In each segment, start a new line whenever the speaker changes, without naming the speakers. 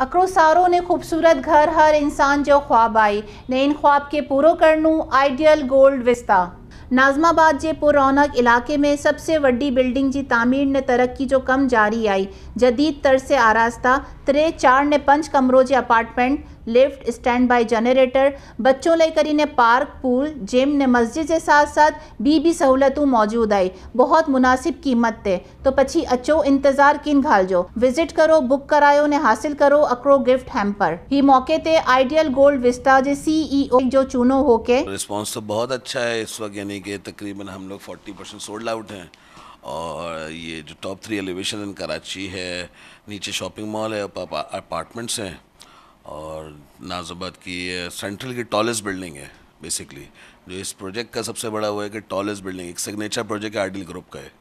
अक्रोसारों ने खूबसूरत घर हर इंसान जो ख्वाब आई। ने इन ख्वाब के पूरो करनू आइडियल गोल्ड विस्ता। नाजमाबाद जे पुरौनक इलाके में सबसे वड्डी बिल्डिंग की तामीर ने तरक्की जो कम जारी आई। जदीद तर से आरास्ता त्रे चार ने पंज कमरों के apartment lift stand by generator, बच्चों ले करी ने पार्क, पूल, जिम ने मस्जिद के साथ साथ बी बी सहूलतूं मौजूद आई। बहुत मुनासिब कीमत ते तो पछी अचो इंतज़ार किन घालजो विज़िट करो, बुक करायो, ने हासिल करो अकड़ो गिफ्ट हैम्पर। ही मौके ते आइडियल गोल्ड विस्टा जे सीईओ जो चूनो होके
रिस्पांस तो बहुत अच्छा है इस वक्त, यानी कि तकरीबन हम लोग 40 परसेंट सोल्ड आउट हैं। और ये जो top three elevation in Karachi है, नीचे शॉपिंग मॉल है अपार्टमेंट्स हैं। और नाजाबाद की सेंट्रल की टॉलेस्ट बिल्डिंग है बेसिकली जो इस प्रोजेक्ट का सबसे बड़ा वो है कि टॉलेस्ट बिल्डिंग एक सिग्नेचर प्रोजेक्ट आर्डिल ग्रुप का है।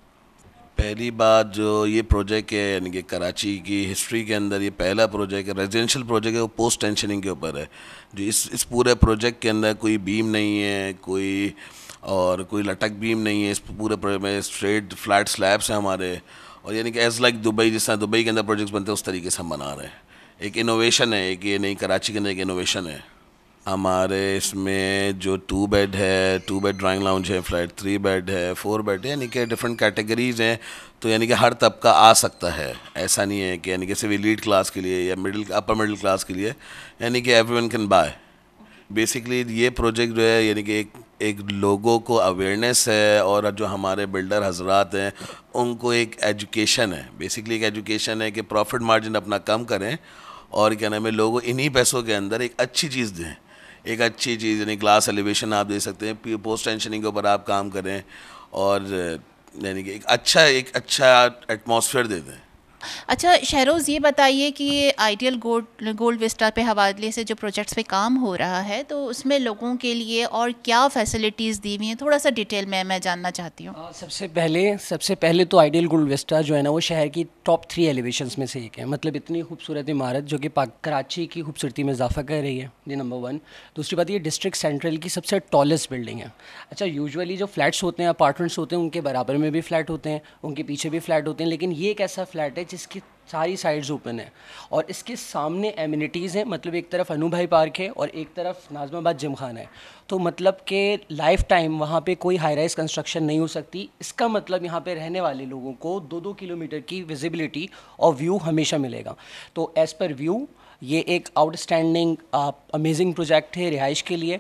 पहली बात जो ये प्रोजेक्ट है, यानी कि कराची की हिस्ट्री के अंदर ये पहला प्रोजेक्ट है रेजिडेंशियल प्रोजेक्ट है, वो पोस्ट टेंशनिंग के ऊपर है। जो इस इस पूरे प्रोजेक्ट के अंदर कोई बीम नहीं है, कोई, और कोई लटक बीम नहीं है, इस पूरे प्रोजेक्ट में स्ट्रेट फ्लैट स्लैब्स हैं हमारे। और यानी कि एज लाइक दुबई, जिस तरह दुबई के अंदर प्रोजेक्ट्स बनते हैं, उस तरीके से हम बना रहे हैं। एक इनोवेशन है, एक ये नहीं, कराची के अंदर एक इनोवेशन है। हमारे इसमें जो टू बेड है टू बेड ड्राइंग लाउंज है फ्लैट थ्री बेड है फोर बेड है, यानी कि डिफरेंट कैटेगरीज हैं तो यानी कि हर तबका आ सकता है। ऐसा नहीं है कि यानी कि सिर्फ़ लीड क्लास के लिए या मिडिल अपर मिडिल क्लास के लिए, यानी कि every one can buy basically ये प्रोजेक्ट जो है, यानी कि एक एक लोगों को अवेयरनेस है और जो हमारे बिल्डर हजरात हैं, उनको एक एजुकेशन है। बेसिकली एक एजुकेशन है कि प्रॉफिट मार्जिन अपना कम करें और क्या नाम है, लोगों इन्हीं पैसों के अंदर एक अच्छी चीज़ दें। एक अच्छी चीज़, यानी ग्लास एलिवेशन आप दे सकते हैं पोस्ट टेंशनिंग के ऊपर आप काम करें और, यानी कि एक अच्छा एक अच्छा एटमॉस्फेयर दे दें।
अच्छा शहरोज़ ये बताइए कि आइडियल गोल्ड गोल्ड विस्टा पे, हवाले से जो प्रोजेक्ट्स पे काम हो रहा है तो उसमें लोगों के लिए और क्या फैसिलिटीज़ दी हुई हैं? थोड़ा सा डिटेल में, मैं जानना चाहती हूँ।
सबसे पहले सबसे पहले तो आइडियल गोल्ड विस्टा जो है ना, वो शहर की टॉप थ्री एलिवेशन में से एक है। मतलब इतनी खूबसूरत इमारत जो कि कराची की खूबसूरती में इजाफा कर रही है, ये नंबर वन दूसरी बात, ये डिस्ट्रिक्ट सेंट्रल की सबसे टॉलेस्ट बिल्डिंग है। अच्छा यूजुअली जो फ्लैट्स होते हैं अपार्टमेंट्स होते हैं, उनके बराबर में भी फ्लैट होते हैं, उनके पीछे भी फ्लैट होते हैं, लेकिन ये एक ऐसा फ्लैट है जिसकी सारी साइड्स ओपन है और इसके सामने एम्यूनिटीज़ हैं मतलब एक तरफ़ अनु भाई पार्क है और एक तरफ़ नाजमाबाद जिम खान है। तो मतलब के लाइफ टाइम वहाँ पे कोई हाई राइज कंस्ट्रक्शन नहीं हो सकती। इसका मतलब यहाँ पे रहने वाले लोगों को दो दो किलोमीटर की विजिबिलिटी और व्यू हमेशा मिलेगा। तो एज़ पर व्यू ये एक आउटस्टैंडिंग अमेजिंग प्रोजेक्ट है रिहाइश के लिए।